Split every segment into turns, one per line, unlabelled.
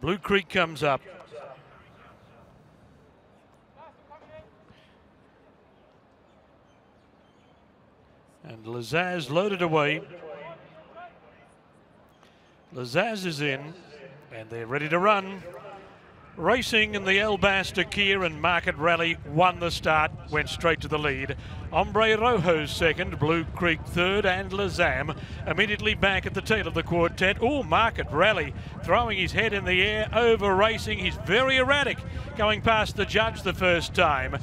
Blue Creek comes up. And Lazaz loaded away. Lazaz is in, and they're ready to run. Racing in the Al Bastakiya and Market Rally won the start, went straight to the lead. Ombre Rojo second, Blue Creek third, and Lazam immediately back at the tail of the quartet. Oh, Market Rally throwing his head in the air, over racing. He's very erratic, going past the judge the first time.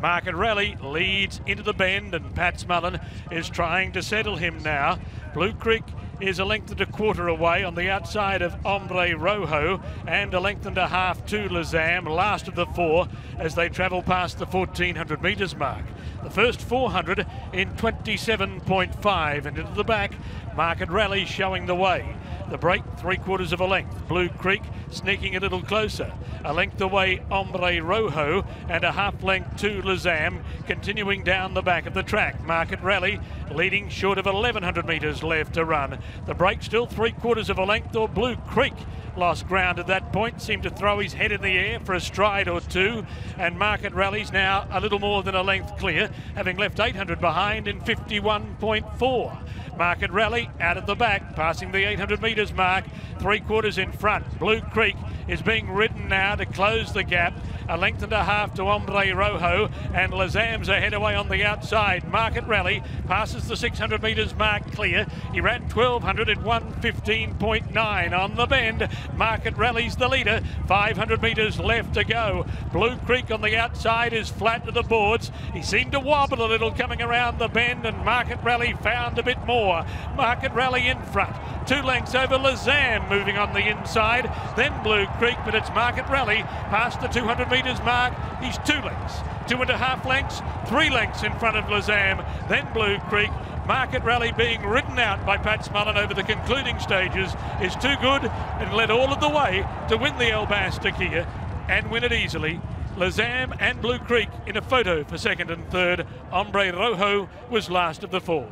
Market Rally leads into the bend, and Pat Smullen is trying to settle him now. Blue Creek is a length and a quarter away on the outside of Ombre Rojo and a length and a half to Lazam, last of the four as they travel past the 1400 metres mark. The first 400 in 27.5 and into the back, Market Rally showing the way. The break, three quarters of a length. Blue Creek sneaking a little closer. A length away, Ombre Rojo, and a half length to Lazam, continuing down the back of the track. Market Rally leading short of 1100 metres left to run. The break still three quarters of a length, or Blue Creek lost ground at that point, seemed to throw his head in the air for a stride or two, and Market Rally's now a little more than a length clear, having left 800 behind in 51.4. Market Rally out at the back, passing the 800 metres mark, three quarters in front. Blue Creek is being ridden now to close the gap. A length and a half to Ombre Rojo, and Lazam's ahead away on the outside. Market Rally passes the 600 metres mark clear. He ran 1200 at 115.9 on the bend. Market Rally's the leader. 500 metres left to go. Blue Creek on the outside is flat to the boards. He seemed to wobble a little coming around the bend, and Market Rally found a bit more. Market Rally in front. Two lengths over Lazam moving on the inside. Then Blue Creek, but it's Market Rally past the 200 metres mark. He's two lengths, two and a half lengths, three lengths in front of Lazam. Then Blue Creek. Market Rally being ridden out by Pat Smullen over the concluding stages is too good and led all of the way to win the Al Bastakiya and win it easily. Lazam and Blue Creek in a photo for second and third. Ombre Rojo was last of the four.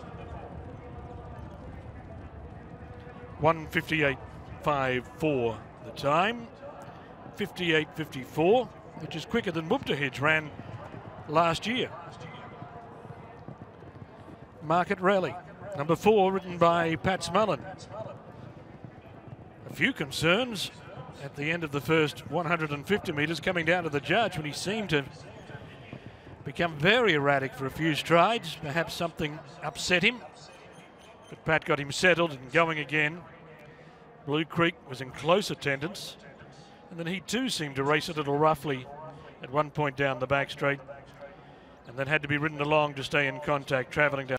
158.54 the time. 58.54, which is quicker than Mubtahij ran last year. Market Rally, number four, written by Pat Smullen. A few concerns at the end of the first 150 metres coming down to the judge when he seemed to become very erratic for a few strides. Perhaps something upset him. But Pat got him settled and going again. Blue Creek was in close attendance. And then he too seemed to race a little roughly at one point down the back straight. And then had to be ridden along to stay in contact, travelling down.